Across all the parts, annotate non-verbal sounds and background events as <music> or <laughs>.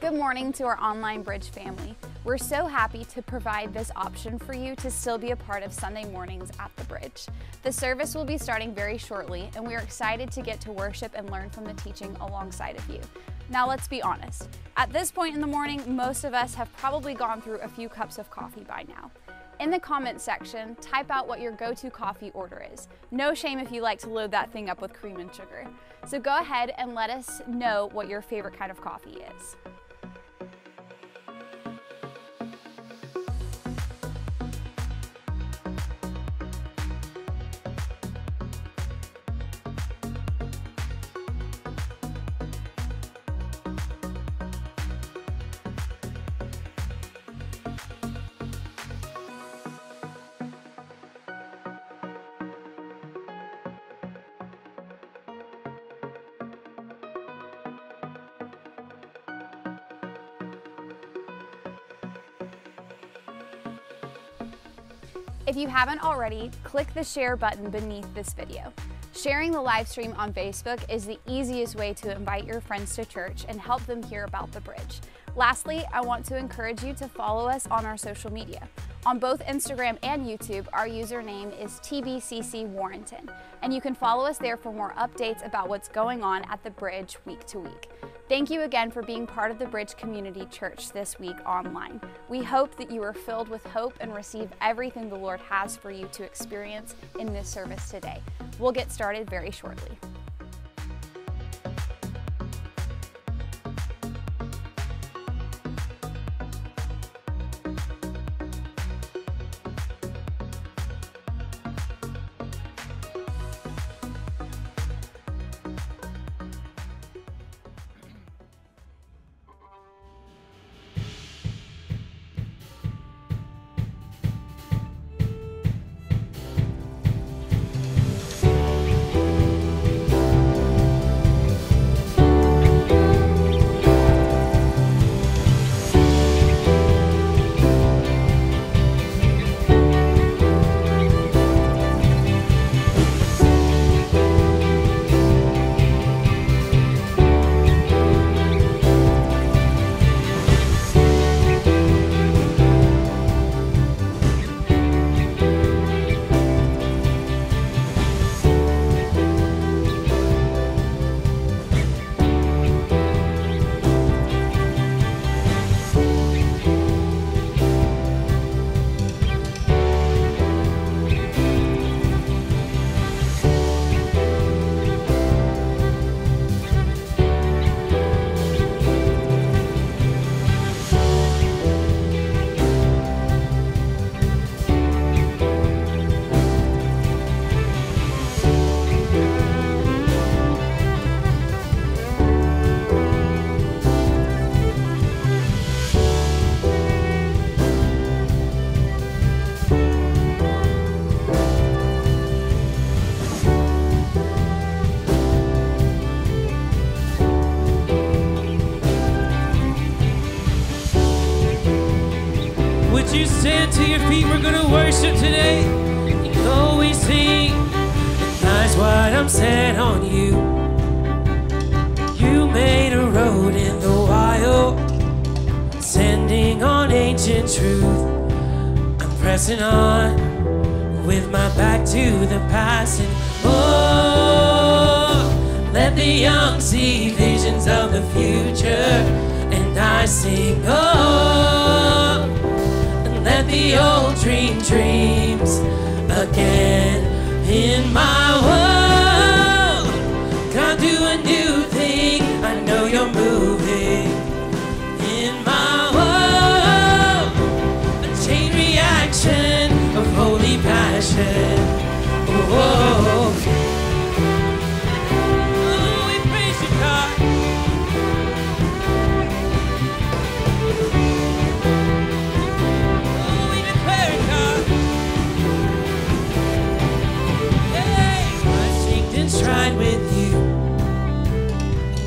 Good morning to our online bridge family. We're so happy to provide this option for you to still be a part of Sunday mornings at the bridge. The service will be starting very shortly, and we are excited to get to worship and learn from the teaching alongside of you. Now, let's be honest. At this point in the morning, most of us have probably gone through a few cups of coffee by now. In the comments section, type out what your go to coffee order is. No shame if you like to load that thing up with cream and sugar. So go ahead and let us know what your favorite kind of coffee is. If you haven't already, click the share button beneath this video. Sharing the live stream on Facebook is the easiest way to invite your friends to church and help them hear about the bridge. Lastly, I want to encourage you to follow us on our social media. On both Instagram and YouTube, our username is TBCC Warrenton, and you can follow us there for more updates about what's going on at the bridge week to week. Thank you again for being part of the Bridge Community Church this week online. We hope that you are filled with hope and receive everything the Lord has for you to experience in this service today. We'll get started very shortly. On with my back to the past and oh, let the young see visions of the future, and I sing oh and let the old dream dreams again in my world. I synced and stride with you,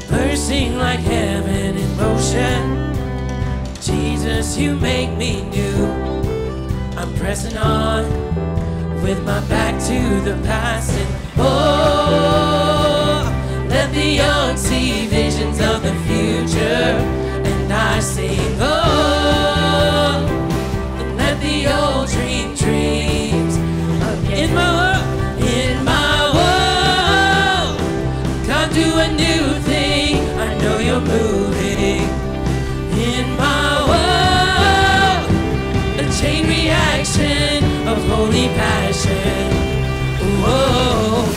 bursting like heaven in motion. Jesus, you make me new. I'm pressing on with my back to the past and oh let the young see visions of the future and I sing oh and let the old dream dreams again. in my world in my world God do a new thing. I know you're moving. In my world a chain reaction of holy passion. Whoa.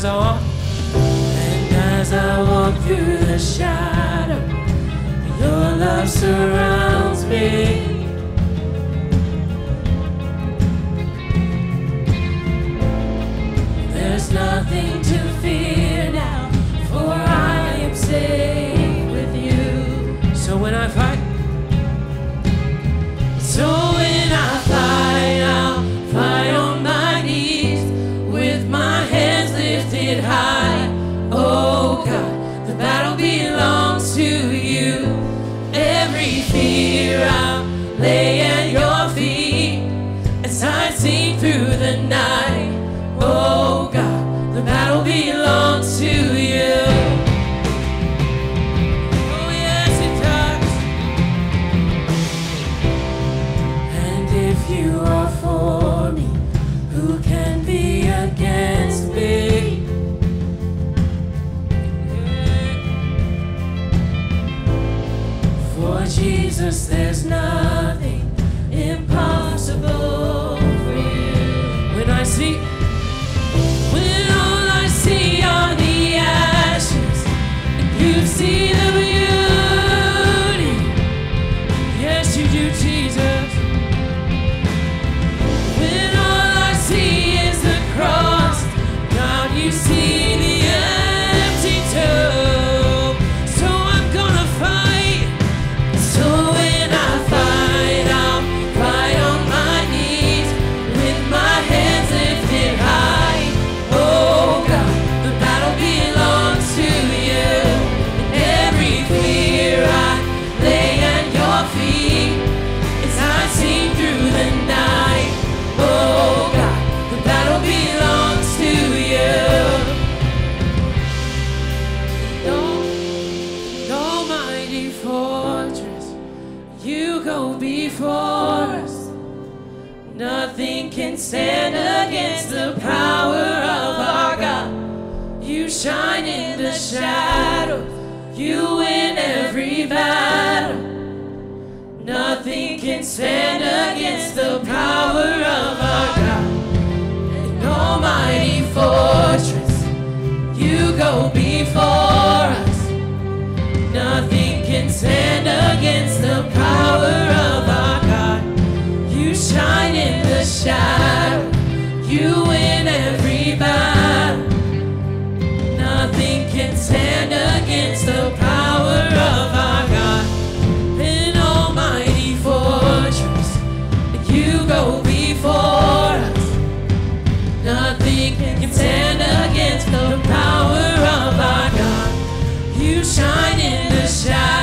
as I walk, and as I walk through the shadow, your love surrounds me. There's nothing to fear now, for I am safe. shine in the shadows, you win every battle. Nothing can stand against the power of our God. An almighty fortress, you go before us. Nothing can stand against the power of our God. You shine in the shadow, you win every battle stand against the power of our God, an almighty fortress. You go before us. Nothing can stand against the power of our God. You shine in the shadow.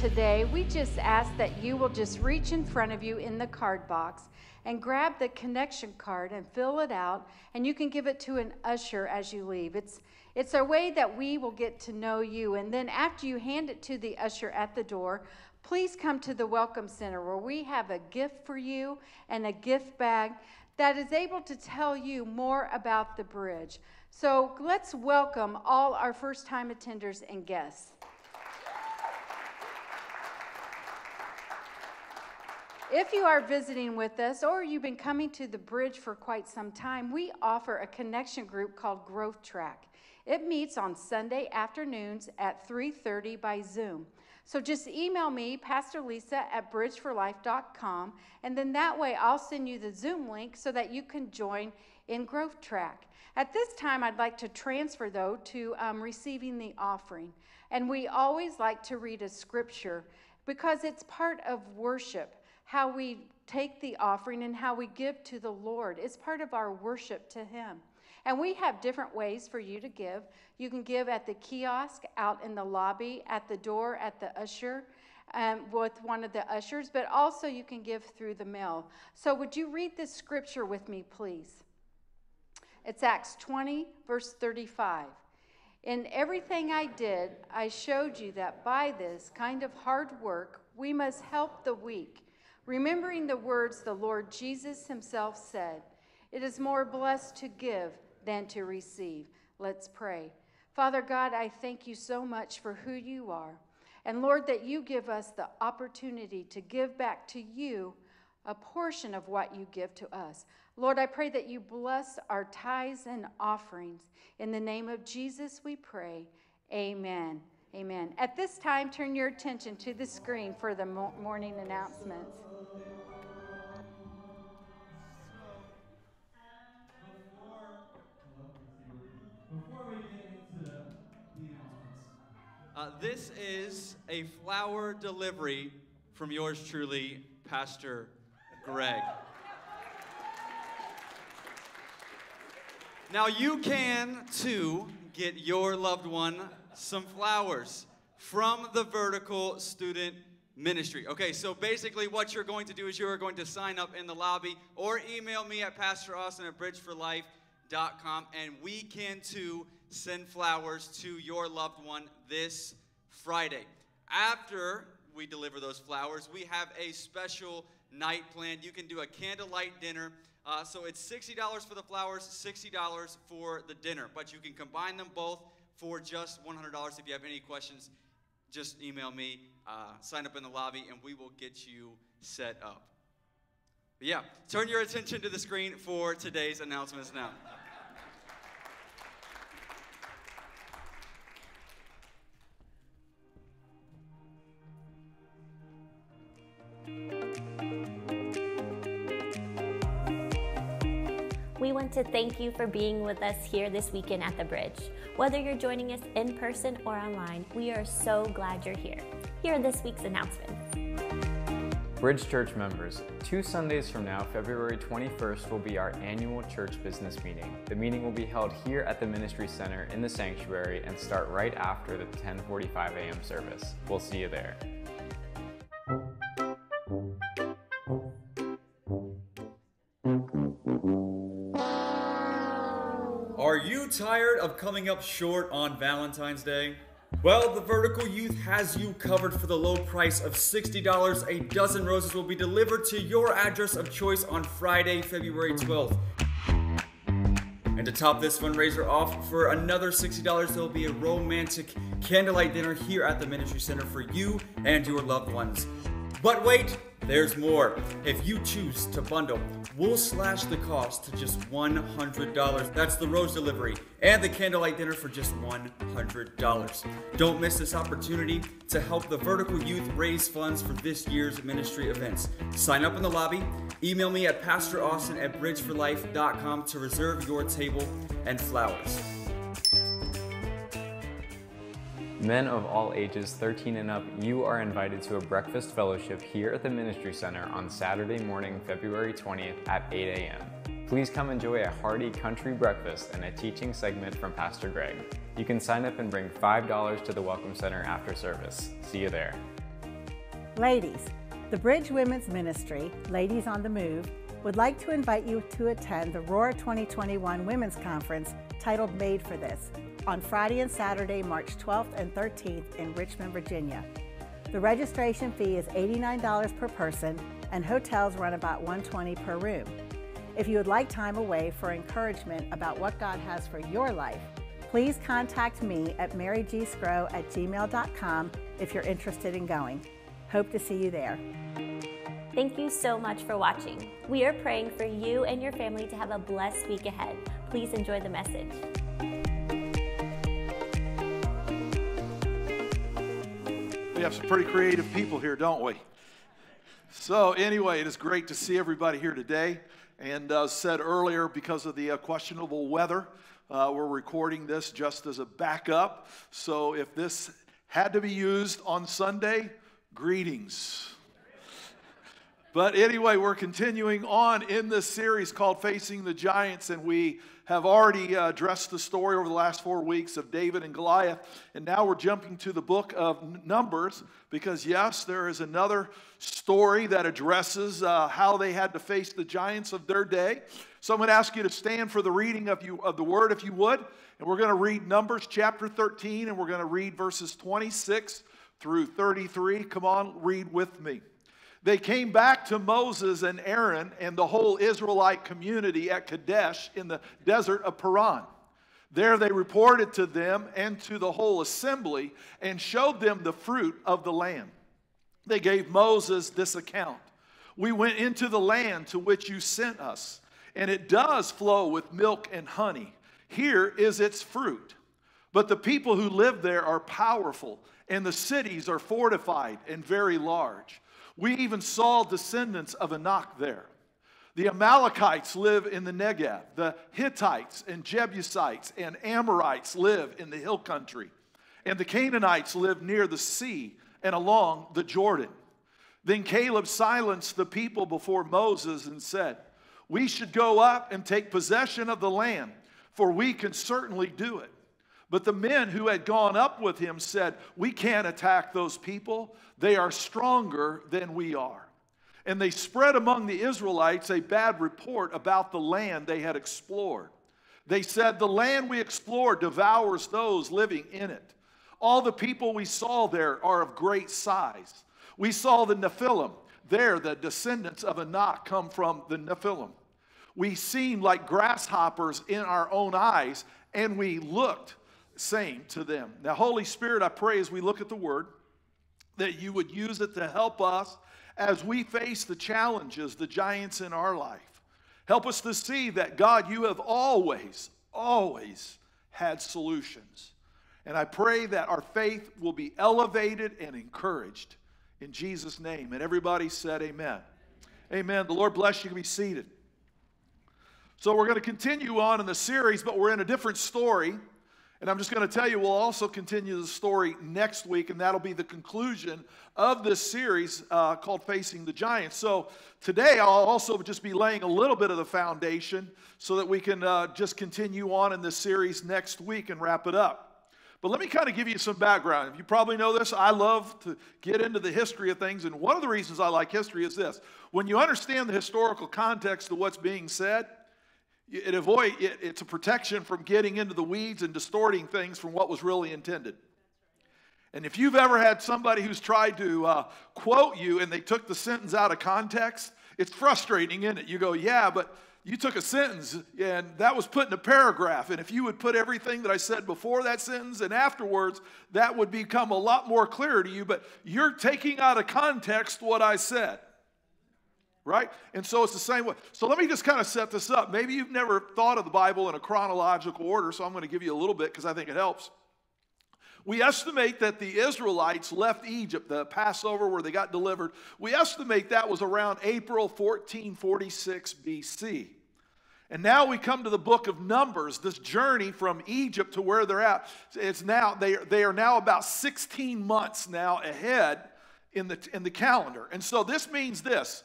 Today, we just ask that you will just reach in front of you in the card box and grab the connection card and fill it out, and you can give it to an usher as you leave. It's it's a way that we will get to know you, and then after you hand it to the usher at the door, please come to the Welcome Center where we have a gift for you and a gift bag that is able to tell you more about the bridge. So let's welcome all our first time attenders and guests. If you are visiting with us or you've been coming to the bridge for quite some time, we offer a connection group called Growth Track. It meets on Sunday afternoons at 3:30 by Zoom. So just email me, Pastor Lisa at bridgeforlife.com, and then that way I'll send you the Zoom link so that you can join in Growth Track. At this time, I'd like to transfer though to um, receiving the offering. And we always like to read a scripture because it's part of worship, how we take the offering and how we give to the Lord. It's part of our worship to Him. And we have different ways for you to give. You can give at the kiosk, out in the lobby, at the door, at the usher, um, with one of the ushers, but also you can give through the mail. So, would you read this scripture with me, please? It's Acts 20, verse 35. In everything I did, I showed you that by this kind of hard work, we must help the weak, remembering the words the Lord Jesus himself said It is more blessed to give than to receive. Let's pray. Father God, I thank you so much for who you are. And Lord, that you give us the opportunity to give back to you a portion of what you give to us. Lord, I pray that you bless our tithes and offerings. In the name of Jesus, we pray. Amen. Amen. At this time, turn your attention to the screen for the mo- morning announcements. Uh, this is a flower delivery from yours truly, Pastor Greg. Now, you can too get your loved one some flowers from the Vertical Student Ministry. Okay, so basically, what you're going to do is you are going to sign up in the lobby or email me at Pastor Austin at bridgeforlife.com, and we can too send flowers to your loved one this Friday. After we deliver those flowers, we have a special night planned. You can do a candlelight dinner. Uh, so it's $60 for the flowers, $60 for the dinner. But you can combine them both for just $100. If you have any questions, just email me, uh, sign up in the lobby, and we will get you set up. But yeah, turn your attention to the screen for today's announcements now. To thank you for being with us here this weekend at the Bridge. Whether you're joining us in person or online, we are so glad you're here. Here are this week's announcements. Bridge Church members, two Sundays from now, February 21st, will be our annual church business meeting. The meeting will be held here at the Ministry Center in the sanctuary and start right after the 10:45 a.m. service. We'll see you there. Tired of coming up short on Valentine's Day? Well, the Vertical Youth has you covered for the low price of $60. A dozen roses will be delivered to your address of choice on Friday, February 12th. And to top this fundraiser off, for another $60, there will be a romantic candlelight dinner here at the Ministry Center for you and your loved ones. But wait, there's more. If you choose to bundle, we'll slash the cost to just $100. That's the rose delivery and the candlelight dinner for just $100. Don't miss this opportunity to help the Vertical Youth raise funds for this year's ministry events. Sign up in the lobby, email me at PastorAustin at bridgeforlife.com to reserve your table and flowers. Men of all ages 13 and up, you are invited to a breakfast fellowship here at the Ministry Center on Saturday morning, February 20th at 8 a.m. Please come enjoy a hearty country breakfast and a teaching segment from Pastor Greg. You can sign up and bring $5 to the Welcome Center after service. See you there. Ladies, the Bridge Women's Ministry, Ladies on the Move, would like to invite you to attend the Roar 2021 Women's Conference titled Made for This on Friday and Saturday, March 12th and 13th in Richmond, Virginia. The registration fee is $89 per person and hotels run about 120 per room. If you would like time away for encouragement about what God has for your life, please contact me at marygscrow at gmail.com if you're interested in going. Hope to see you there. Thank you so much for watching. We are praying for you and your family to have a blessed week ahead. Please enjoy the message. We have some pretty creative people here, don't we? So, anyway, it is great to see everybody here today. And uh, said earlier, because of the uh, questionable weather, uh, we're recording this just as a backup. So, if this had to be used on Sunday, greetings. But anyway, we're continuing on in this series called Facing the Giants, and we have already uh, addressed the story over the last four weeks of David and Goliath. And now we're jumping to the book of Numbers because, yes, there is another story that addresses uh, how they had to face the giants of their day. So I'm going to ask you to stand for the reading of, you, of the word, if you would. And we're going to read Numbers chapter 13, and we're going to read verses 26 through 33. Come on, read with me. They came back to Moses and Aaron and the whole Israelite community at Kadesh in the desert of Paran. There they reported to them and to the whole assembly and showed them the fruit of the land. They gave Moses this account We went into the land to which you sent us, and it does flow with milk and honey. Here is its fruit. But the people who live there are powerful, and the cities are fortified and very large. We even saw descendants of Anak there. The Amalekites live in the Negev. The Hittites and Jebusites and Amorites live in the hill country. And the Canaanites live near the sea and along the Jordan. Then Caleb silenced the people before Moses and said, We should go up and take possession of the land, for we can certainly do it. But the men who had gone up with him said, We can't attack those people. They are stronger than we are. And they spread among the Israelites a bad report about the land they had explored. They said, The land we explored devours those living in it. All the people we saw there are of great size. We saw the Nephilim. There, the descendants of Anak come from the Nephilim. We seemed like grasshoppers in our own eyes, and we looked saying to them. Now, Holy Spirit, I pray as we look at the word that you would use it to help us as we face the challenges, the giants in our life. Help us to see that, God, you have always, always had solutions. And I pray that our faith will be elevated and encouraged in Jesus' name. And everybody said, Amen. Amen. The Lord bless you. You be seated. So, we're going to continue on in the series, but we're in a different story. And I'm just going to tell you, we'll also continue the story next week, and that'll be the conclusion of this series uh, called Facing the Giants. So today, I'll also just be laying a little bit of the foundation so that we can uh, just continue on in this series next week and wrap it up. But let me kind of give you some background. If you probably know this. I love to get into the history of things, and one of the reasons I like history is this when you understand the historical context of what's being said, it avoid, it, it's a protection from getting into the weeds and distorting things from what was really intended. And if you've ever had somebody who's tried to uh, quote you and they took the sentence out of context, it's frustrating, isn't it? You go, yeah, but you took a sentence and that was put in a paragraph. And if you would put everything that I said before that sentence and afterwards, that would become a lot more clear to you. But you're taking out of context what I said. Right? And so it's the same way. So let me just kind of set this up. Maybe you've never thought of the Bible in a chronological order, so I'm going to give you a little bit because I think it helps. We estimate that the Israelites left Egypt, the Passover where they got delivered, we estimate that was around April 1446 BC. And now we come to the book of Numbers, this journey from Egypt to where they're at. It's now, they, they are now about 16 months now ahead in the, in the calendar. And so this means this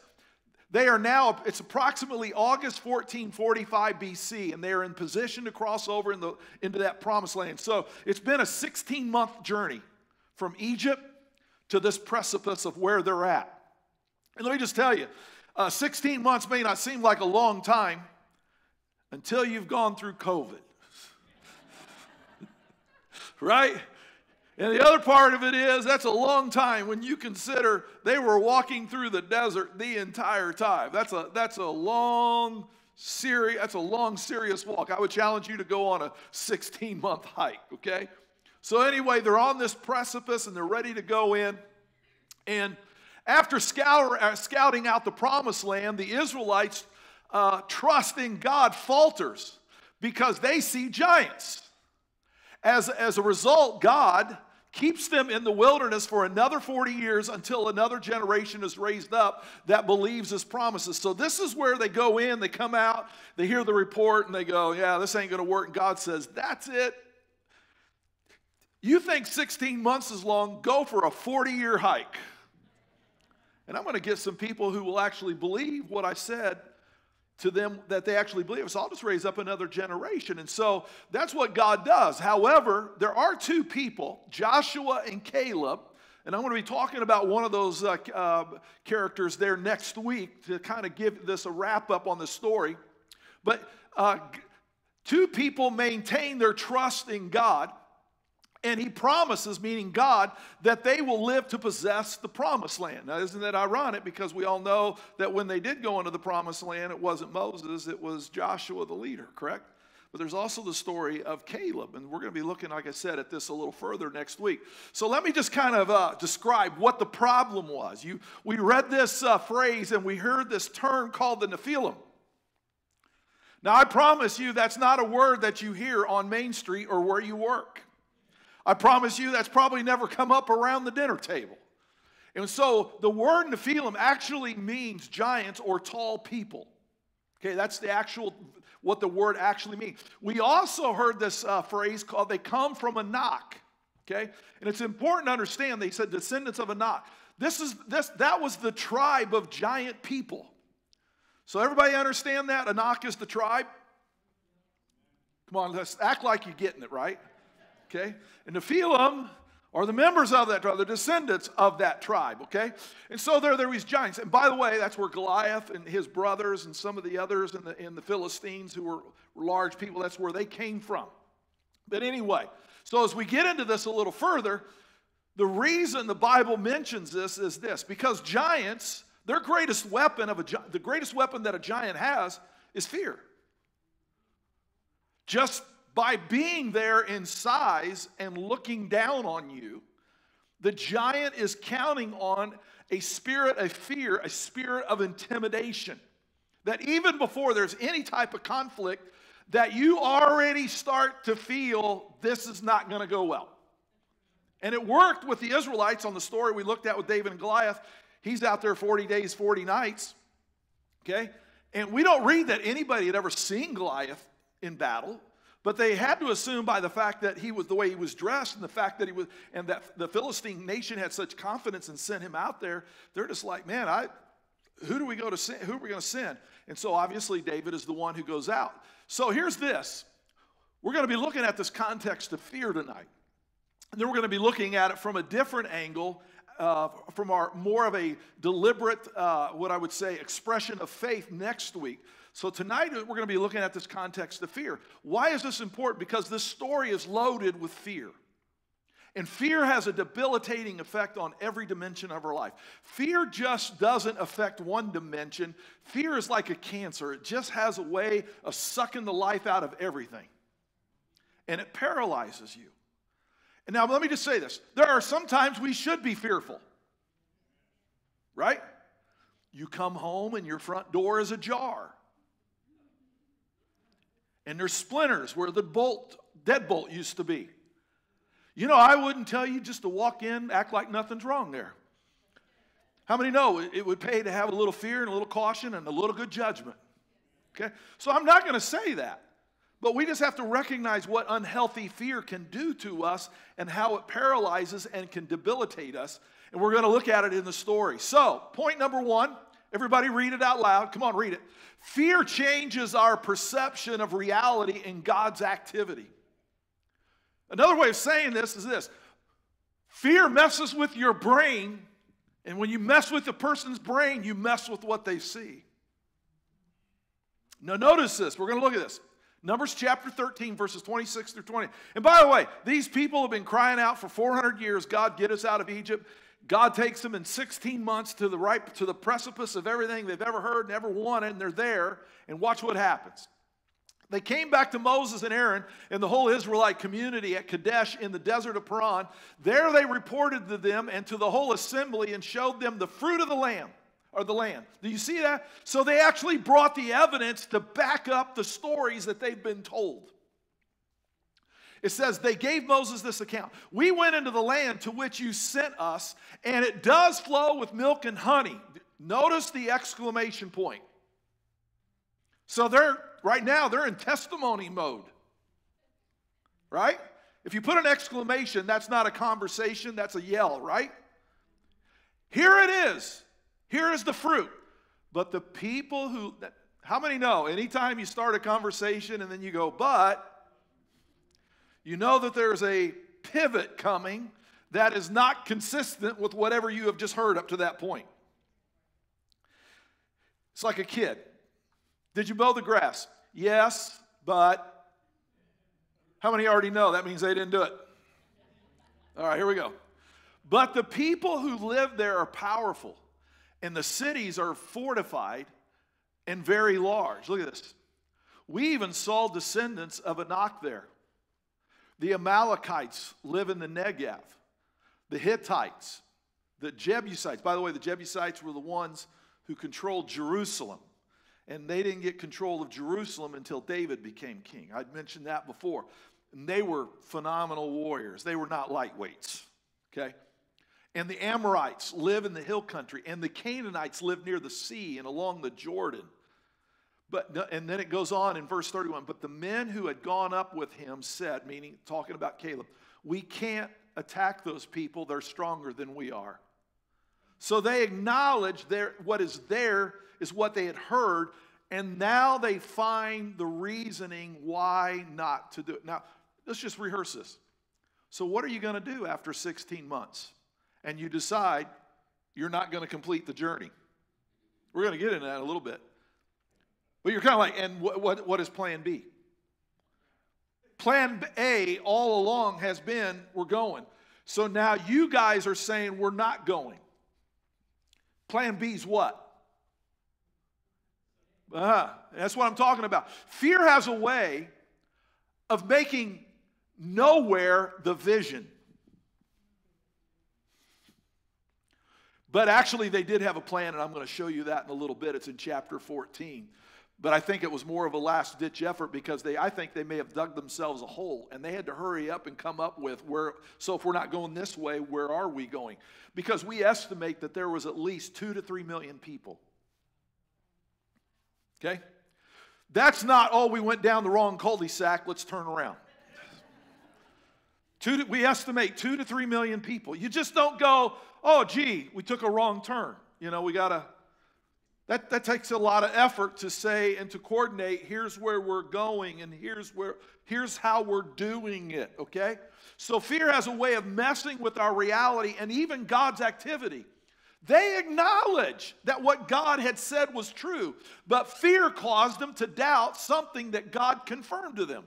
they are now, it's approximately August 1445 BC, and they are in position to cross over in the, into that promised land. So it's been a 16 month journey from Egypt to this precipice of where they're at. And let me just tell you, uh, 16 months may not seem like a long time until you've gone through COVID. <laughs> right? And the other part of it is that's a long time when you consider they were walking through the desert the entire time. That's a that's a long serious that's a long serious walk. I would challenge you to go on a 16 month hike, okay? So anyway, they're on this precipice and they're ready to go in. And after uh, scouting out the promised land, the Israelites uh, trust in God falters because they see giants. As, as a result, God keeps them in the wilderness for another 40 years until another generation is raised up that believes his promises. So, this is where they go in, they come out, they hear the report, and they go, Yeah, this ain't going to work. And God says, That's it. You think 16 months is long, go for a 40 year hike. And I'm going to get some people who will actually believe what I said to them that they actually believe. So I'll just raise up another generation. And so that's what God does. However, there are two people, Joshua and Caleb. And I'm going to be talking about one of those uh, uh, characters there next week to kind of give this a wrap up on the story. But uh, two people maintain their trust in God and he promises, meaning God, that they will live to possess the promised land. Now, isn't that ironic? Because we all know that when they did go into the promised land, it wasn't Moses, it was Joshua the leader, correct? But there's also the story of Caleb, and we're going to be looking, like I said, at this a little further next week. So let me just kind of uh, describe what the problem was. You, we read this uh, phrase and we heard this term called the Nephilim. Now, I promise you that's not a word that you hear on Main Street or where you work. I promise you that's probably never come up around the dinner table. And so the word Nephilim actually means giants or tall people. Okay, that's the actual, what the word actually means. We also heard this uh, phrase called they come from Anak. Okay, and it's important to understand they said descendants of Anak. This is this that was the tribe of giant people. So everybody understand that Anak is the tribe. Come on, let's act like you're getting it right. Okay? And the Nephilim are the members of that tribe, the descendants of that tribe, okay? And so there, there were these giants. And by the way, that's where Goliath and his brothers and some of the others and the, and the Philistines who were large people, that's where they came from. But anyway, so as we get into this a little further, the reason the Bible mentions this is this because giants, their greatest weapon of a the greatest weapon that a giant has is fear. Just by being there in size and looking down on you, the giant is counting on a spirit of fear, a spirit of intimidation. That even before there's any type of conflict, that you already start to feel this is not going to go well. And it worked with the Israelites on the story we looked at with David and Goliath. He's out there 40 days, 40 nights. Okay? And we don't read that anybody had ever seen Goliath in battle. But they had to assume by the fact that he was the way he was dressed and the fact that he was, and that the Philistine nation had such confidence and sent him out there, they're just like, man, I, who do we go to send? Who are we going to send? And so obviously David is the one who goes out. So here's this. We're going to be looking at this context of fear tonight. And then we're going to be looking at it from a different angle, uh, from our more of a deliberate, uh, what I would say, expression of faith next week. So tonight uh, we're going to be looking at this context of fear. Why is this important? Because this story is loaded with fear. And fear has a debilitating effect on every dimension of our life. Fear just doesn't affect one dimension. Fear is like a cancer, it just has a way of sucking the life out of everything. And it paralyzes you. And now, let me just say this there are some times we should be fearful, right? You come home and your front door is ajar. And there's splinters where the bolt, deadbolt used to be. You know, I wouldn't tell you just to walk in, act like nothing's wrong there. How many know it would pay to have a little fear and a little caution and a little good judgment? Okay? So I'm not going to say that. But we just have to recognize what unhealthy fear can do to us and how it paralyzes and can debilitate us. And we're going to look at it in the story. So, point number one everybody read it out loud. Come on, read it. Fear changes our perception of reality and God's activity. Another way of saying this is this fear messes with your brain, and when you mess with a person's brain, you mess with what they see. Now, notice this. We're going to look at this. Numbers chapter 13, verses 26 through 20. And by the way, these people have been crying out for 400 years God, get us out of Egypt. God takes them in 16 months to the right to the precipice of everything they've ever heard and ever wanted, and they're there. And watch what happens. They came back to Moses and Aaron and the whole Israelite community at Kadesh in the desert of Paran. There they reported to them and to the whole assembly and showed them the fruit of the land or the land. Do you see that? So they actually brought the evidence to back up the stories that they've been told. It says, They gave Moses this account. We went into the land to which you sent us, and it does flow with milk and honey. Notice the exclamation point. So they're right now, they're in testimony mode. Right? If you put an exclamation, that's not a conversation, that's a yell, right? Here it is. Here is the fruit. But the people who, how many know? Anytime you start a conversation and then you go, but, you know that there's a pivot coming that is not consistent with whatever you have just heard up to that point. It's like a kid. Did you mow the grass? Yes, but how many already know that means they didn't do it? All right, here we go. But the people who live there are powerful, and the cities are fortified and very large. Look at this. We even saw descendants of Anak there. The Amalekites live in the Negev, the Hittites, the Jebusites. By the way, the Jebusites were the ones who controlled Jerusalem and they didn't get control of Jerusalem until David became king. I'd mentioned that before. And they were phenomenal warriors. They were not lightweights, okay? And the Amorites live in the hill country, and the Canaanites live near the sea and along the Jordan. But, and then it goes on in verse 31 But the men who had gone up with him said, meaning talking about Caleb, we can't attack those people, they're stronger than we are. So they acknowledge their, what is there is what they had heard, and now they find the reasoning why not to do it. Now, let's just rehearse this. So, what are you going to do after 16 months? And you decide you're not going to complete the journey. We're going to get into that in a little bit. But you're kind of like, and what, what, what is plan B? Plan A all along has been we're going. So now you guys are saying we're not going. Plan B is what? Uh, that's what I'm talking about. Fear has a way of making nowhere the vision. But actually, they did have a plan, and I'm going to show you that in a little bit. It's in chapter 14. But I think it was more of a last ditch effort because they, I think they may have dug themselves a hole and they had to hurry up and come up with where, so if we're not going this way, where are we going? Because we estimate that there was at least two to three million people. Okay? That's not, oh, we went down the wrong cul de sac, let's turn around. Two to, we estimate two to three million people. You just don't go, oh, gee, we took a wrong turn. You know, we got to that, that takes a lot of effort to say and to coordinate here's where we're going and here's where here's how we're doing it, okay? So fear has a way of messing with our reality and even God's activity. They acknowledge that what God had said was true, but fear caused them to doubt something that God confirmed to them.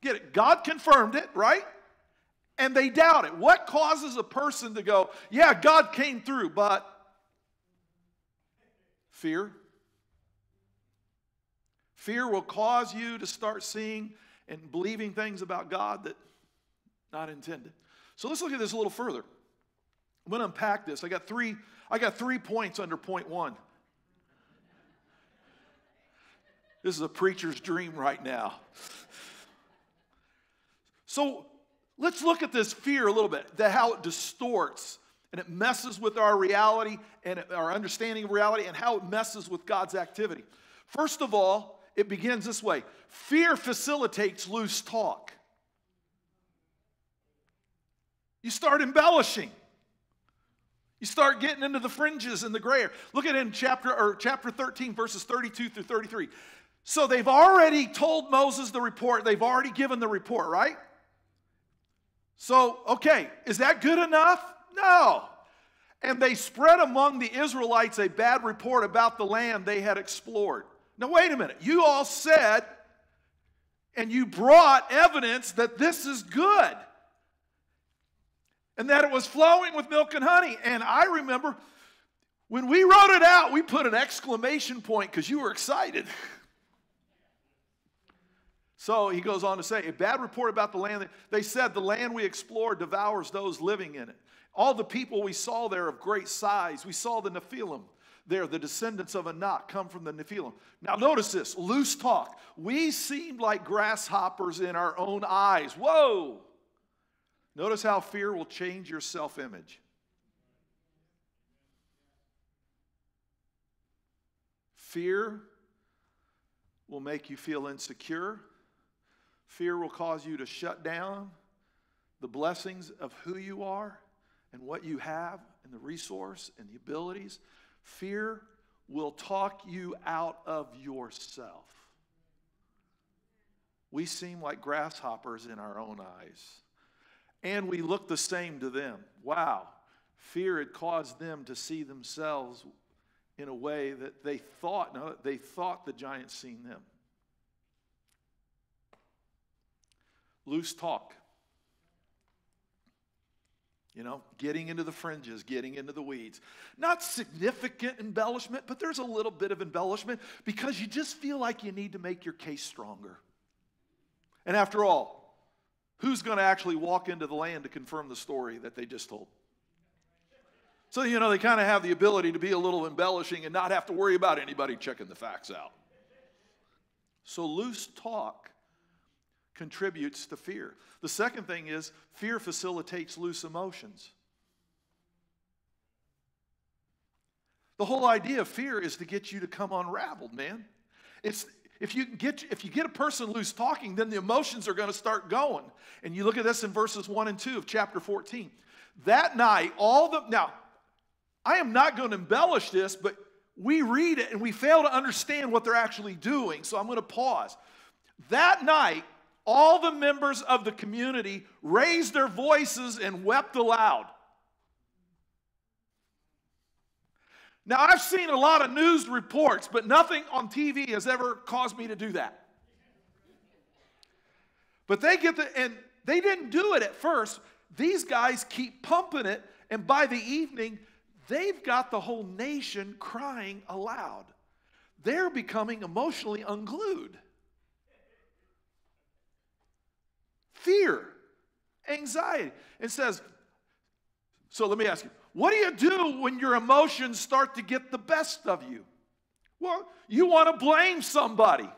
Get it? God confirmed it, right? and they doubt it. What causes a person to go, yeah, God came through, but fear? Fear will cause you to start seeing and believing things about God that not intended. So let's look at this a little further. I'm going to unpack this. I got three, I got three points under point one. This is a preacher's dream right now. So let's look at this fear a little bit, that how it distorts and it messes with our reality and our understanding of reality and how it messes with God's activity. First of all, it begins this way fear facilitates loose talk. You start embellishing. You start getting into the fringes and the gray area. Look at in chapter or chapter 13, verses 32 through 33. So they've already told Moses the report. They've already given the report, right? So, okay, is that good enough? No. And they spread among the Israelites a bad report about the land they had explored. Now, wait a minute. You all said and you brought evidence that this is good and that it was flowing with milk and honey. And I remember when we wrote it out, we put an exclamation point because you were excited. <laughs> So he goes on to say, a bad report about the land. They said, the land we explored devours those living in it. All the people we saw there of great size, we saw the Nephilim there, the descendants of Anak come from the Nephilim. Now, notice this loose talk. We seemed like grasshoppers in our own eyes. Whoa! Notice how fear will change your self image. Fear will make you feel insecure. Fear will cause you to shut down the blessings of who you are and what you have and the resource and the abilities. Fear will talk you out of yourself. We seem like grasshoppers in our own eyes. And we look the same to them. Wow. Fear had caused them to see themselves in a way that they thought, no, they thought the giant seen them. loose talk. You know, getting into the fringes, getting into the weeds. Not significant embellishment, but there's a little bit of embellishment because you just feel like you need to make your case stronger. And after all, who's going to actually walk into the land to confirm the story that they just told? So, you know, they kind of have the ability to be a little embellishing and not have to worry about anybody checking the facts out. So, loose talk contributes to fear. The second thing is fear facilitates loose emotions. The whole idea of fear is to get you to come unraveled, man. It's if you get if you get a person loose talking, then the emotions are going to start going. And you look at this in verses 1 and 2 of chapter 14. That night, all the now, I am not going to embellish this, but we read it and we fail to understand what they're actually doing. So I'm going to pause. That night, all the members of the community raised their voices and wept aloud. Now, I've seen a lot of news reports, but nothing on TV has ever caused me to do that. But they get the, and they didn't do it at first. These guys keep pumping it, and by the evening, they've got the whole nation crying aloud. They're becoming emotionally unglued. Fear, anxiety. It says, so let me ask you, what do you do when your emotions start to get the best of you? Well, you want to blame somebody,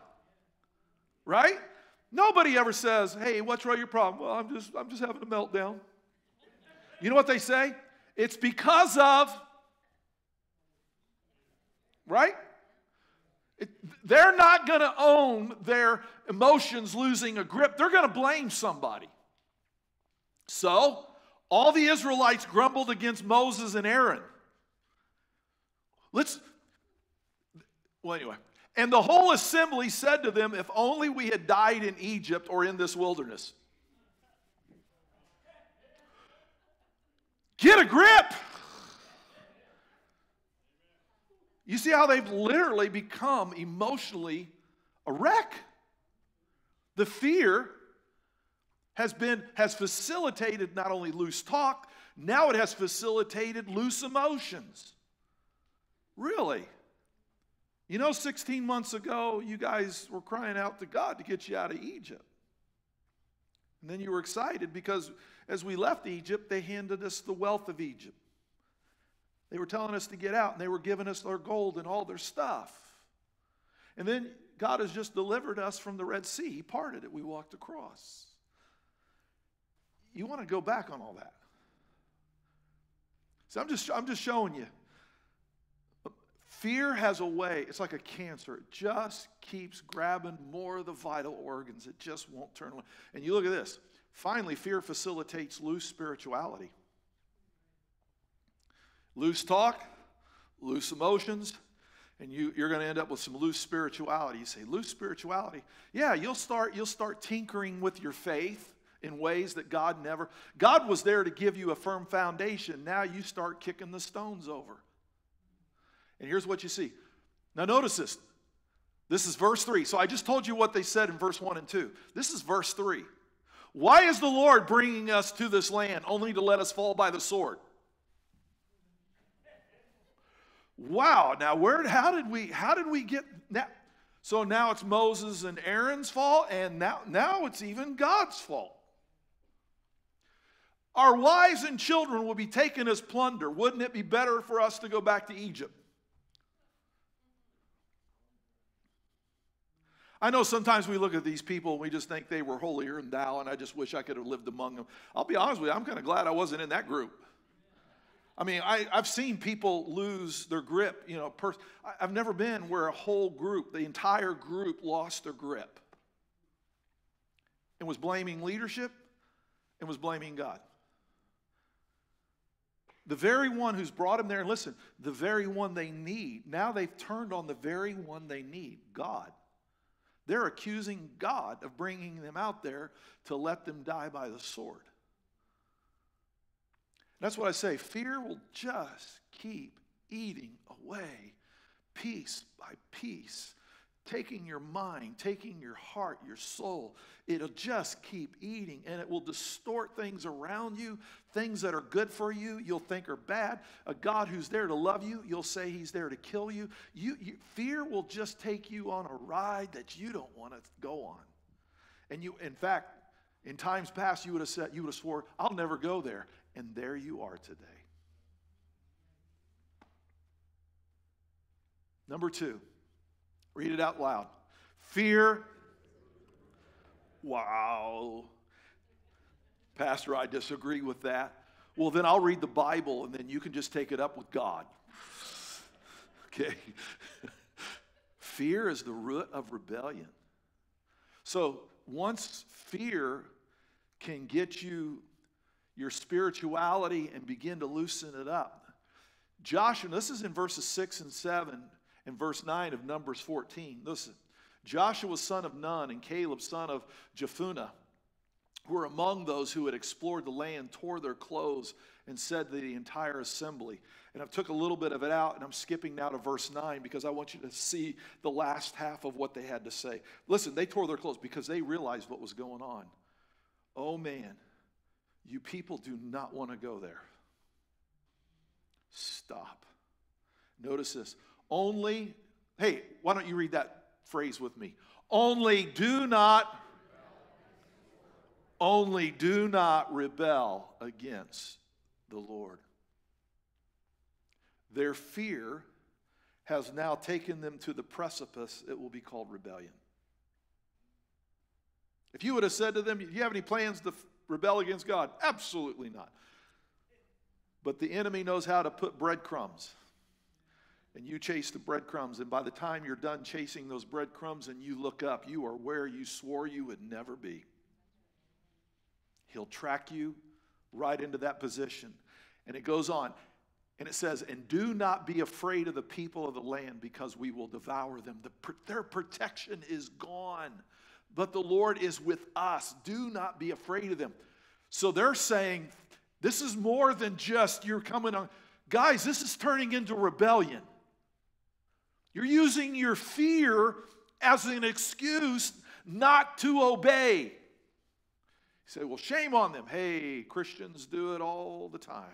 right? Nobody ever says, hey, what's wrong your problem? Well, I'm just, I'm just having a meltdown. You know what they say? It's because of, right? It, they're not going to own their emotions losing a grip. They're going to blame somebody. So, all the Israelites grumbled against Moses and Aaron. Let's, well, anyway. And the whole assembly said to them, If only we had died in Egypt or in this wilderness. Get a grip. You see how they've literally become emotionally a wreck? The fear has been has facilitated not only loose talk, now it has facilitated loose emotions. Really? You know, 16 months ago, you guys were crying out to God to get you out of Egypt. And then you were excited because as we left Egypt, they handed us the wealth of Egypt. They were telling us to get out and they were giving us their gold and all their stuff. And then God has just delivered us from the Red Sea. He parted it. We walked across. You want to go back on all that. So I'm just, I'm just showing you. Fear has a way, it's like a cancer. It just keeps grabbing more of the vital organs. It just won't turn away. And you look at this. Finally, fear facilitates loose spirituality. Loose talk, loose emotions, and you, you're going to end up with some loose spirituality. You say, loose spirituality? Yeah, you'll start, you'll start tinkering with your faith in ways that God never. God was there to give you a firm foundation. Now you start kicking the stones over. And here's what you see. Now, notice this. This is verse 3. So I just told you what they said in verse 1 and 2. This is verse 3. Why is the Lord bringing us to this land only to let us fall by the sword? Wow, now where how did we how did we get now so now it's Moses and Aaron's fault and now now it's even God's fault. Our wives and children will be taken as plunder. Wouldn't it be better for us to go back to Egypt? I know sometimes we look at these people and we just think they were holier than thou, and I just wish I could have lived among them. I'll be honest with you, I'm kind of glad I wasn't in that group. I mean, I, have seen people lose their grip. You know, pers- I've never been where a whole group, the entire group, lost their grip and was blaming leadership and was blaming God. The very one who's brought them there, and listen, the very one they need. Now they've turned on the very one they need God. They're accusing God of bringing them out there to let them die by the sword. That's what I say fear will just keep eating away piece by piece, taking your mind, taking your heart, your soul. It'll just keep eating and it will distort things around you. Things that are good for you, you'll think are bad. A God who's there to love you, you'll say he's there to kill you. you, you fear will just take you on a ride that you don't want to go on. And you, in fact, in times past, you would have said, you would have swore, I'll never go there. And there you are today. Number two, read it out loud. Fear. Wow. Pastor, I disagree with that. Well, then I'll read the Bible and then you can just take it up with God. Okay. <laughs> fear is the root of rebellion. So once fear can get you your spirituality and begin to loosen it up. Joshua, this is in verses 6 and 7 and verse 9 of Numbers 14. Listen, Joshua, son of Nun, and Caleb, son of Jephunneh, were among those who had explored the land, tore their clothes, and said to the entire assembly. And I've took a little bit of it out, and I'm skipping now to verse 9 because I want you to see the last half of what they had to say. Listen, they tore their clothes because they realized what was going on. Oh man, you people do not want to go there. Stop. Notice this. Only, hey, why don't you read that phrase with me? Only do not, only do not rebel against the Lord. Their fear has now taken them to the precipice, it will be called rebellion. If you would have said to them, Do you have any plans to rebel against God? Absolutely not. But the enemy knows how to put breadcrumbs. And you chase the breadcrumbs, and by the time you're done chasing those breadcrumbs and you look up, you are where you swore you would never be. He'll track you right into that position. And it goes on. And it says, And do not be afraid of the people of the land because we will devour them. The, their protection is gone but the Lord is with us. Do not be afraid of them. So they're saying, this is more than just you're coming on. Guys, this is turning into rebellion. You're using your fear as an excuse not to obey. say, well, shame on them. Hey, Christians do it all the time.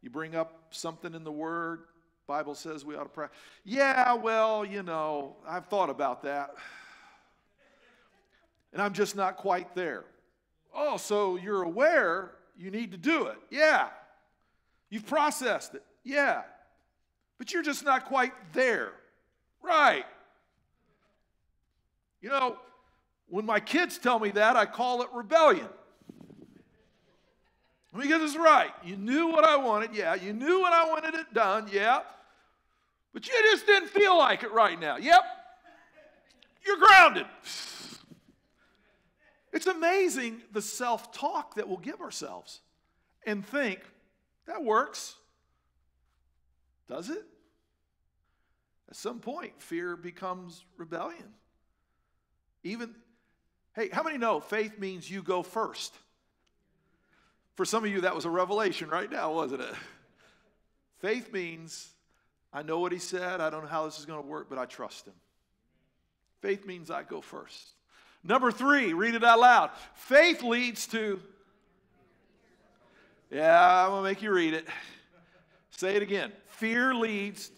You bring up something in the Word, Bible says we ought to pray. Yeah, well, you know, I've thought about that. And I'm just not quite there. Oh, so you're aware you need to do it. Yeah. You've processed it. Yeah. But you're just not quite there. Right. You know, when my kids tell me that, I call it rebellion. Let me get this right. You knew what I wanted, yeah. You knew what I wanted it done, yeah. But you just didn't feel like it right now. Yep. You're grounded. It's amazing the self talk that we'll give ourselves and think, that works. Does it? At some point, fear becomes rebellion. Even, hey, how many know faith means you go first? For some of you, that was a revelation right now, wasn't it? Faith means I know what he said, I don't know how this is going to work, but I trust him. Faith means I go first. Number three, read it out loud. Faith leads to, yeah, I'm going to make you read it. Say it again. Fear leads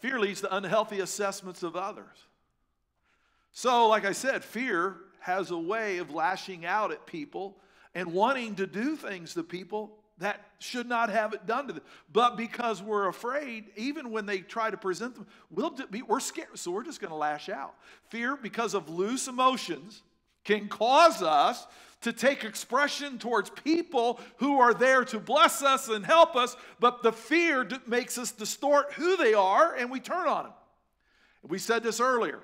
Fear leads to unhealthy assessments of others. So, like I said, fear has a way of lashing out at people and wanting to do things to people that should not have it done to them. But because we're afraid, even when they try to present them, we'll be, we're scared, so we're just going to lash out. Fear, because of loose emotions, can cause us to take expression towards people who are there to bless us and help us, but the fear makes us distort who they are and we turn on them. We said this earlier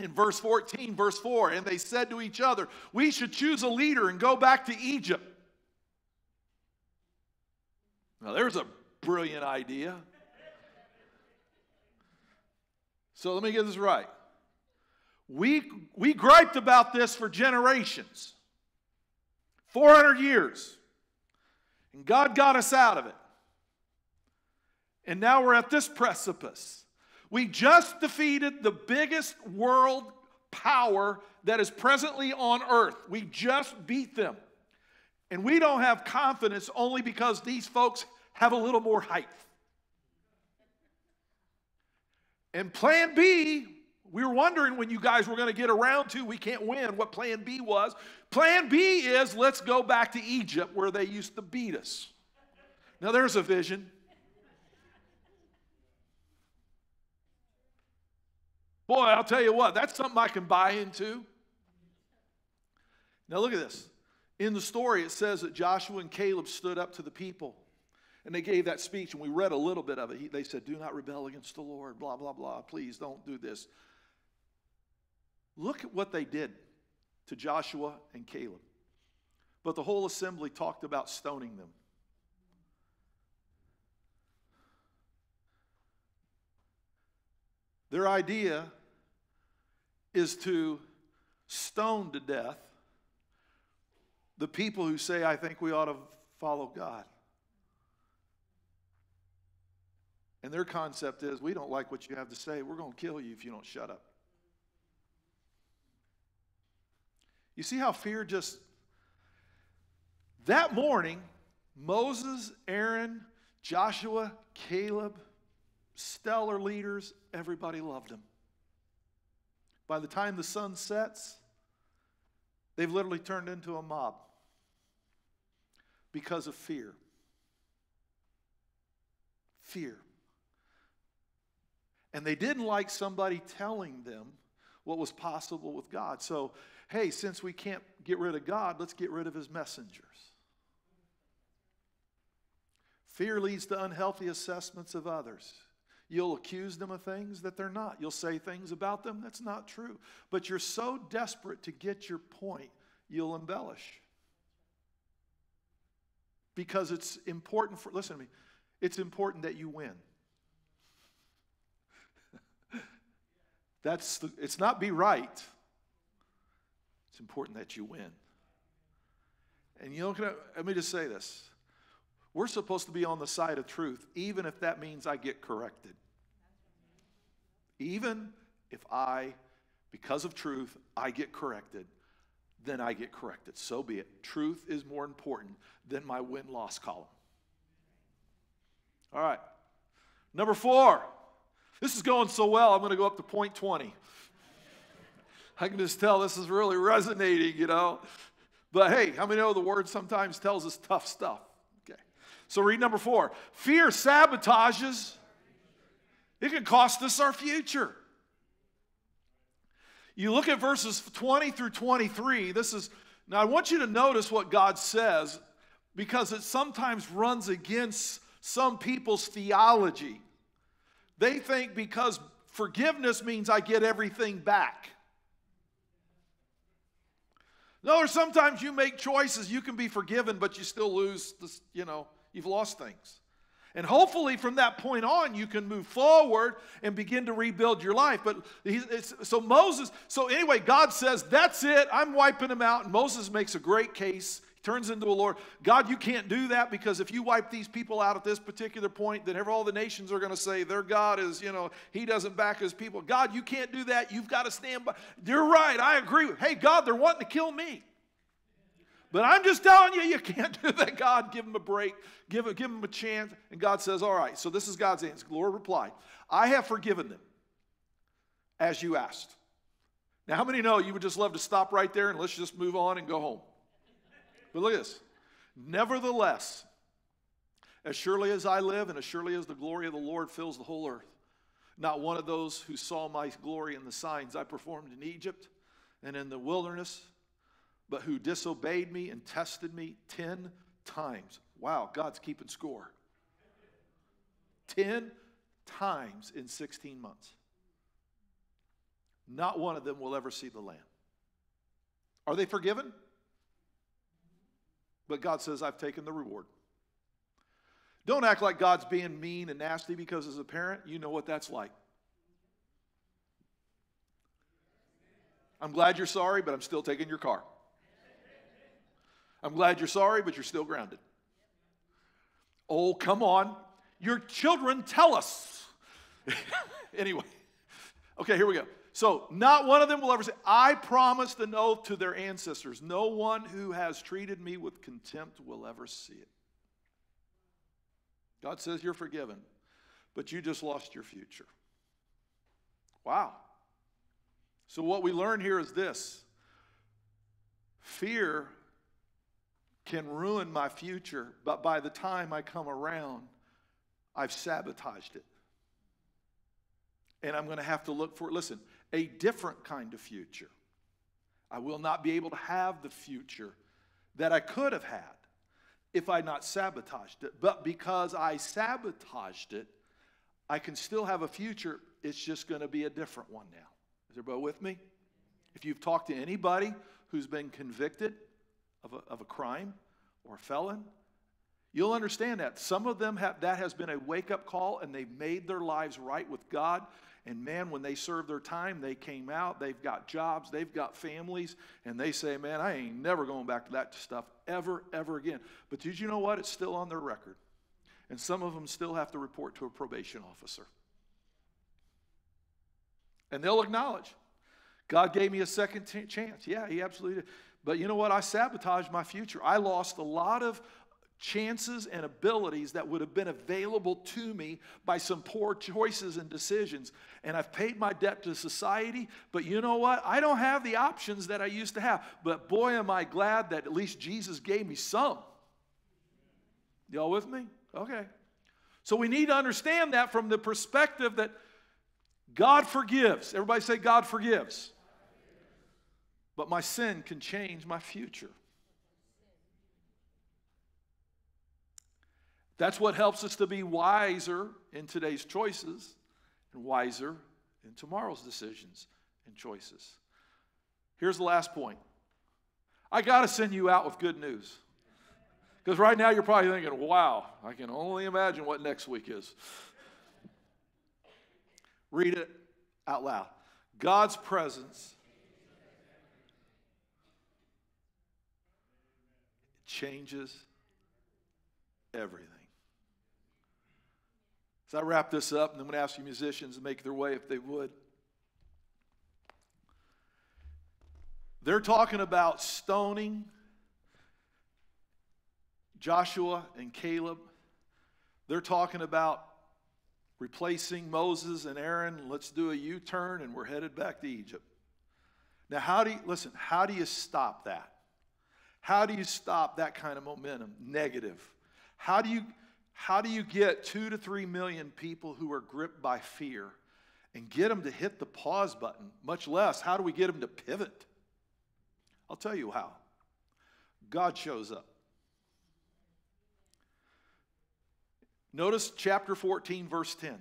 in verse 14, verse 4, and they said to each other, We should choose a leader and go back to Egypt. Now, there's a brilliant idea. So let me get this right. We, we griped about this for generations 400 years. And God got us out of it. And now we're at this precipice. We just defeated the biggest world power that is presently on earth. We just beat them. And we don't have confidence only because these folks have a little more height. And plan B, we were wondering when you guys were going to get around to we can't win what plan B was. Plan B is let's go back to Egypt where they used to beat us. Now there's a vision. Boy, I'll tell you what, that's something I can buy into. Now look at this. In the story, it says that Joshua and Caleb stood up to the people and they gave that speech, and we read a little bit of it. He, they said, Do not rebel against the Lord, blah, blah, blah. Please don't do this. Look at what they did to Joshua and Caleb. But the whole assembly talked about stoning them. Their idea is to stone to death the people who say, I think we ought to follow God. And their concept is, we don't like what you have to say. We're going to kill you if you don't shut up. You see how fear just. That morning, Moses, Aaron, Joshua, Caleb, stellar leaders, everybody loved them. By the time the sun sets, they've literally turned into a mob because of fear. Fear. And they didn't like somebody telling them what was possible with God. So, hey, since we can't get rid of God, let's get rid of his messengers. Fear leads to unhealthy assessments of others. You'll accuse them of things that they're not. You'll say things about them that's not true. But you're so desperate to get your point, you'll embellish because it's important for, listen to me, it's important that you win. <laughs> That's the, it's not be right. It's important that you win. And you know, I, let me just say this. We're supposed to be on the side of truth, even if that means I get corrected. Even if I because of truth, I get corrected, then I get corrected. So be it. Truth is more important than my win loss column. All right. Number four. This is going so well, I'm going to go up to point 20. I can just tell this is really resonating, you know. But hey, how many know the word sometimes tells us tough stuff? Okay. So read number four. Fear sabotages, it can cost us our future. You look at verses 20 through 23. This is, now I want you to notice what God says because it sometimes runs against some people's theology. They think because forgiveness means I get everything back. No, or sometimes you make choices, you can be forgiven, but you still lose, this, you know, you've lost things. And hopefully, from that point on, you can move forward and begin to rebuild your life. But so Moses, so anyway, God says, That's it, I'm wiping them out. And Moses makes a great case. He turns into a Lord. God, you can't do that because if you wipe these people out at this particular point, then all the nations are going to say their God is, you know, he doesn't back his people. God, you can't do that. You've got to stand by. You're right. I agree. with. Hey, God, they're wanting to kill me. But I'm just telling you, you can't do that. <laughs> God, give him a break, give, him, give him a chance. And God says, All right, so this is God's answer. The Lord replied, I have forgiven them as you asked. Now, how many know you would just love to stop right there and let's just move on and go home? But look at this. Nevertheless, as surely as I live and as surely as the glory of the Lord fills the whole earth, not one of those who saw my glory in the signs I performed in Egypt and in the wilderness but who disobeyed me and tested me 10 times. Wow, God's keeping score. 10 times in 16 months. Not one of them will ever see the land. Are they forgiven? But God says, I've taken the reward. Don't act like God's being mean and nasty because as a parent, you know what that's like. I'm glad you're sorry, but I'm still taking your car. I'm glad you're sorry, but you're still grounded. Oh, come on. Your children tell us. <laughs> anyway, okay, here we go. So, not one of them will ever say, I promised an oath to their ancestors. No one who has treated me with contempt will ever see it. God says you're forgiven, but you just lost your future. Wow. So, what we learn here is this fear can ruin my future, but by the time I come around, I've sabotaged it. And I'm going to have to look for, listen, a different kind of future. I will not be able to have the future that I could have had if I not sabotaged it. But because I sabotaged it, I can still have a future. It's just going to be a different one now. Is everybody with me? If you've talked to anybody who's been convicted of a, of a crime or a felon, you'll understand that. Some of them have, that has been a wake up call and they've made their lives right with God. And man, when they served their time, they came out, they've got jobs, they've got families, and they say, Man, I ain't never going back to that stuff ever, ever again. But did you know what? It's still on their record. And some of them still have to report to a probation officer. And they'll acknowledge God gave me a second t- chance. Yeah, He absolutely did. But you know what? I sabotaged my future. I lost a lot of chances and abilities that would have been available to me by some poor choices and decisions. And I've paid my debt to society, but you know what? I don't have the options that I used to have. But boy, am I glad that at least Jesus gave me some. Y'all with me? Okay. So we need to understand that from the perspective that God forgives. Everybody say, God forgives but my sin can change my future. That's what helps us to be wiser in today's choices and wiser in tomorrow's decisions and choices. Here's the last point I got to send you out with good news. Because right now you're probably thinking, wow, I can only imagine what next week is. Read it out loud. God's presence changes everything. As I wrap this up, and I'm going to ask you musicians to make their way if they would. They're talking about stoning Joshua and Caleb. They're talking about replacing Moses and Aaron. Let's do a U turn and we're headed back to Egypt. Now, how do you, listen, how do you stop that? How do you stop that kind of momentum? Negative. How do you, how do you get two to three million people who are gripped by fear and get them to hit the pause button? Much less, how do we get them to pivot? I'll tell you how. God shows up. Notice chapter 14, verse 10.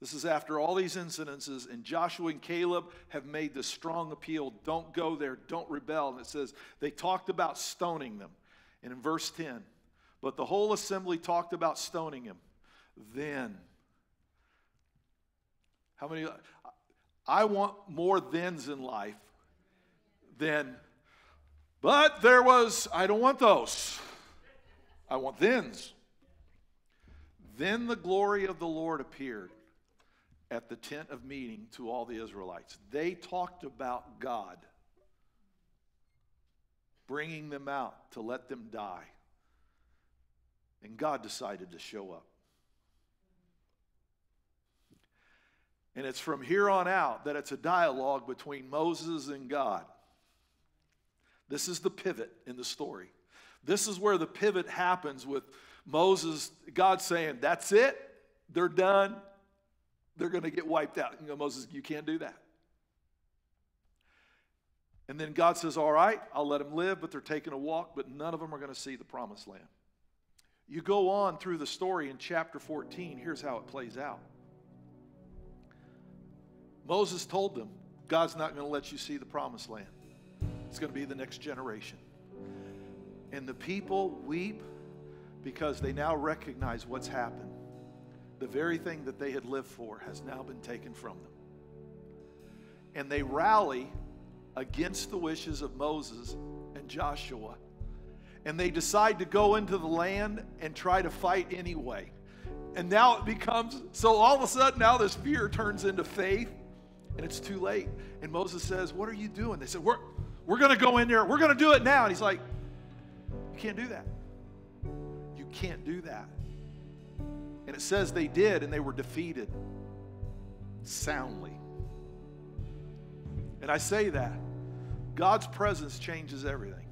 This is after all these incidences, and Joshua and Caleb have made this strong appeal don't go there, don't rebel. And it says they talked about stoning them. And in verse 10, but the whole assembly talked about stoning him. Then, how many? I want more thens in life than, but there was, I don't want those. I want thens. Then the glory of the Lord appeared at the tent of meeting to all the Israelites. They talked about God bringing them out to let them die. And God decided to show up. And it's from here on out that it's a dialogue between Moses and God. This is the pivot in the story. This is where the pivot happens with Moses, God saying, That's it, they're done, they're going to get wiped out. You know, Moses, you can't do that. And then God says, All right, I'll let them live, but they're taking a walk, but none of them are going to see the promised land. You go on through the story in chapter 14, here's how it plays out. Moses told them, God's not going to let you see the promised land. It's going to be the next generation. And the people weep because they now recognize what's happened. The very thing that they had lived for has now been taken from them. And they rally against the wishes of Moses and Joshua. And they decide to go into the land and try to fight anyway. And now it becomes so all of a sudden, now this fear turns into faith, and it's too late. And Moses says, What are you doing? They said, We're, we're going to go in there, we're going to do it now. And he's like, You can't do that You can't do that. And it says they did, and they were defeated soundly. And I say that God's presence changes everything,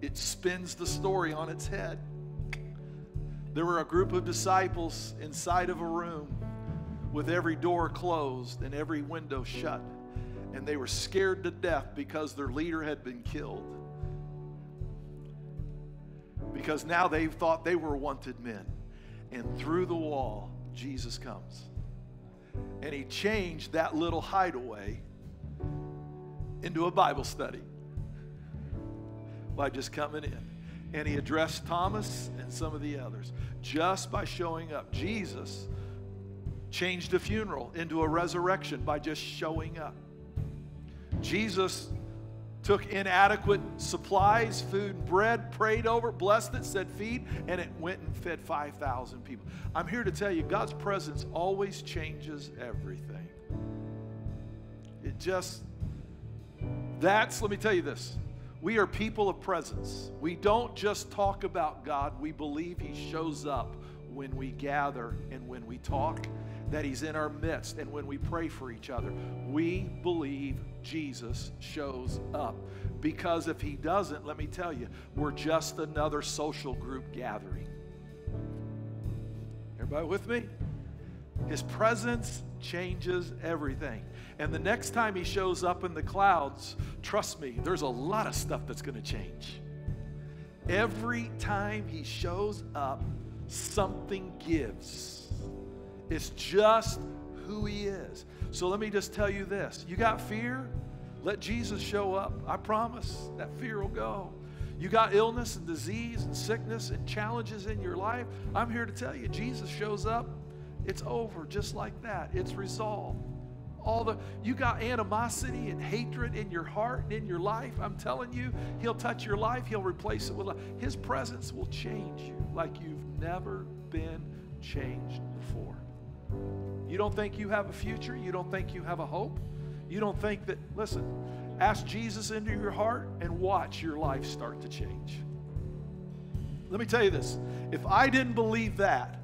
it spins the story on its head. There were a group of disciples inside of a room with every door closed and every window shut. And they were scared to death because their leader had been killed because now they thought they were wanted men. And through the wall, Jesus comes. And he changed that little hideaway into a Bible study by just coming in. And he addressed Thomas and some of the others just by showing up. Jesus changed a funeral into a resurrection by just showing up. Jesus took inadequate supplies, food and bread, prayed over, blessed it, said feed, and it went and fed 5,000 people. I'm here to tell you, God's presence always changes everything. It just, that's, let me tell you this. We are people of presence. We don't just talk about God, we believe He shows up when we gather and when we talk, that He's in our midst and when we pray for each other. We believe Jesus shows up. Because if he doesn't, let me tell you, we're just another social group gathering. Everybody with me? His presence changes everything. And the next time he shows up in the clouds, trust me, there's a lot of stuff that's going to change. Every time he shows up, something gives. It's just who he is. So let me just tell you this you got fear? Let Jesus show up. I promise that fear will go. You got illness and disease and sickness and challenges in your life. I'm here to tell you, Jesus shows up. It's over just like that. It's resolved. All the you got animosity and hatred in your heart and in your life. I'm telling you, He'll touch your life. He'll replace it with love. His presence will change you like you've never been changed before. You don't think you have a future? You don't think you have a hope? You don't think that, listen, ask Jesus into your heart and watch your life start to change. Let me tell you this if I didn't believe that,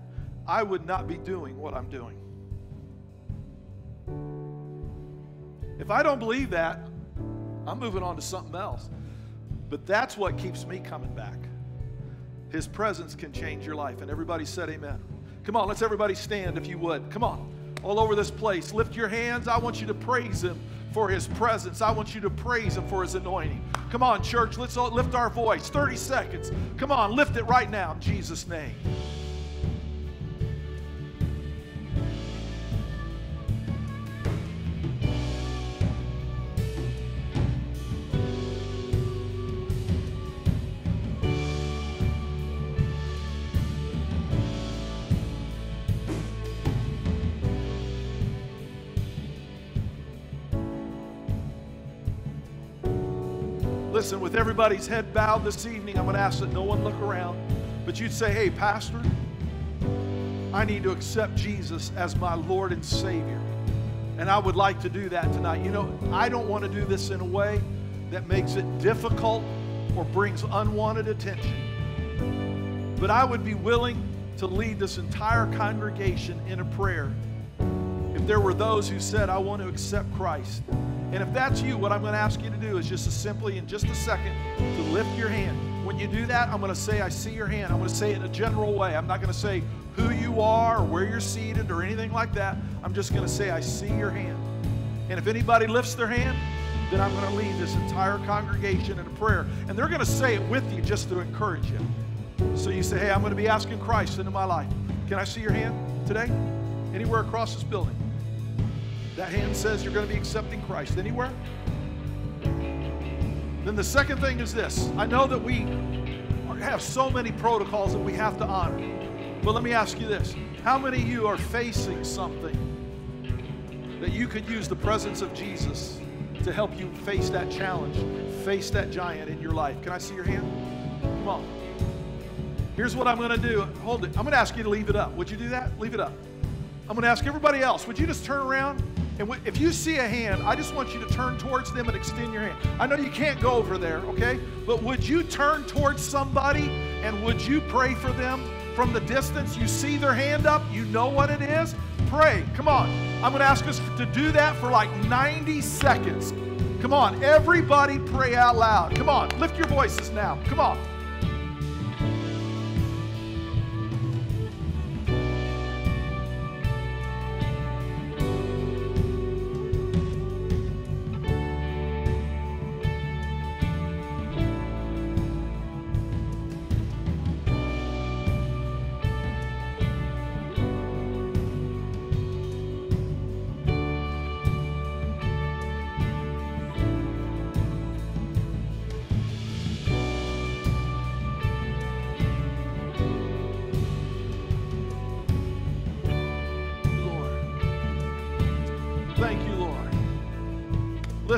I would not be doing what I'm doing. If I don't believe that, I'm moving on to something else. But that's what keeps me coming back. His presence can change your life. And everybody said, Amen. Come on, let's everybody stand if you would. Come on, all over this place. Lift your hands. I want you to praise Him for His presence. I want you to praise Him for His anointing. Come on, church, let's lift our voice. 30 seconds. Come on, lift it right now in Jesus' name. With everybody's head bowed this evening, I'm going to ask that no one look around, but you'd say, hey, Pastor, I need to accept Jesus as my Lord and Savior. And I would like to do that tonight. You know, I don't want to do this in a way that makes it difficult or brings unwanted attention. But I would be willing to lead this entire congregation in a prayer if there were those who said, I want to accept Christ. And if that's you, what I'm going to ask you to do is just to simply, in just a second, to lift your hand. When you do that, I'm going to say, I see your hand. I'm going to say it in a general way. I'm not going to say who you are or where you're seated or anything like that. I'm just going to say, I see your hand. And if anybody lifts their hand, then I'm going to lead this entire congregation in a prayer. And they're going to say it with you just to encourage you. So you say, hey, I'm going to be asking Christ into my life. Can I see your hand today? Anywhere across this building? That hand says you're going to be accepting Christ. Anywhere? Then the second thing is this I know that we have so many protocols that we have to honor. But let me ask you this How many of you are facing something that you could use the presence of Jesus to help you face that challenge, face that giant in your life? Can I see your hand? Come on. Here's what I'm going to do. Hold it. I'm going to ask you to leave it up. Would you do that? Leave it up. I'm going to ask everybody else, would you just turn around? And if you see a hand, I just want you to turn towards them and extend your hand. I know you can't go over there, okay? But would you turn towards somebody and would you pray for them from the distance? You see their hand up, you know what it is? Pray. Come on. I'm going to ask us to do that for like 90 seconds. Come on. Everybody pray out loud. Come on. Lift your voices now. Come on.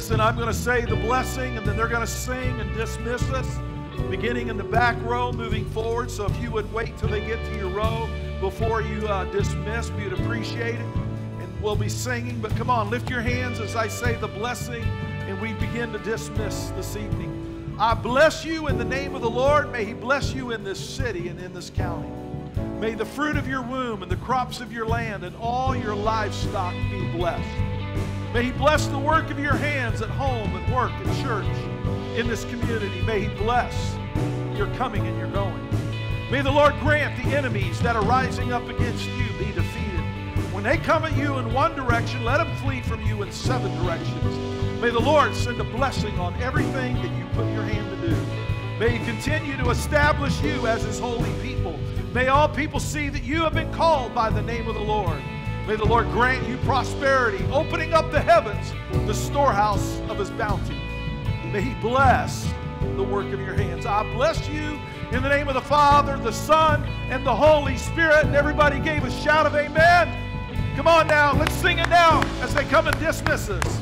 Listen, I'm going to say the blessing, and then they're going to sing and dismiss us, beginning in the back row, moving forward. So if you would wait till they get to your row before you uh, dismiss, we'd appreciate it. And we'll be singing. But come on, lift your hands as I say the blessing, and we begin to dismiss this evening. I bless you in the name of the Lord. May He bless you in this city and in this county. May the fruit of your womb and the crops of your land and all your livestock be blessed. May He bless the work of your hands at home and work at church in this community. May He bless your coming and your going. May the Lord grant the enemies that are rising up against you be defeated. When they come at you in one direction, let them flee from you in seven directions. May the Lord send a blessing on everything that you put your hand to do. May He continue to establish you as His holy people. May all people see that you have been called by the name of the Lord. May the Lord grant you prosperity, opening up the heavens, the storehouse of his bounty. May he bless the work of your hands. I bless you in the name of the Father, the Son, and the Holy Spirit. And everybody gave a shout of amen. Come on now, let's sing it now as they come and dismiss us.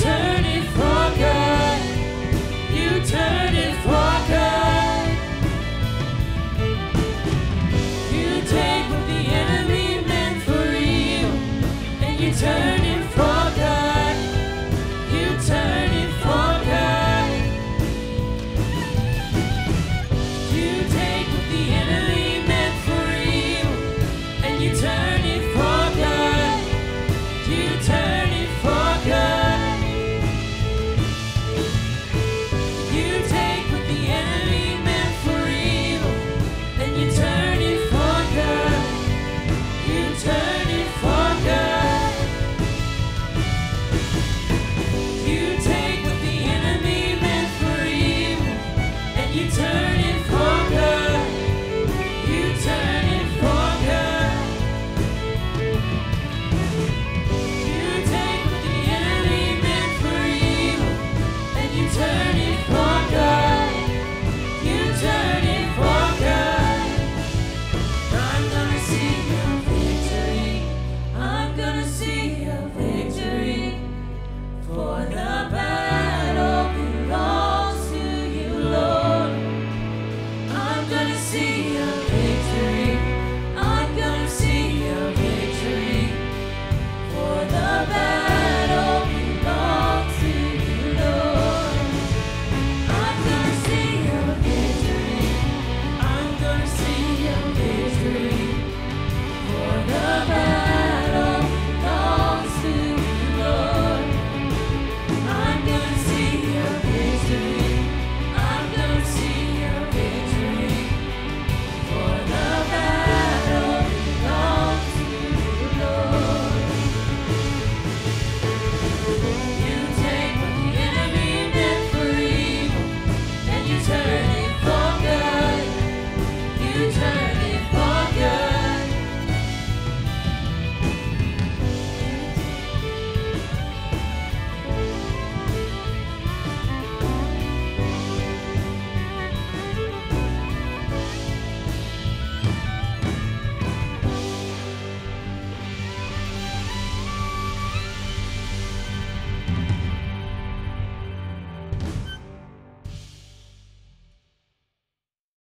turn it for good. You turn it for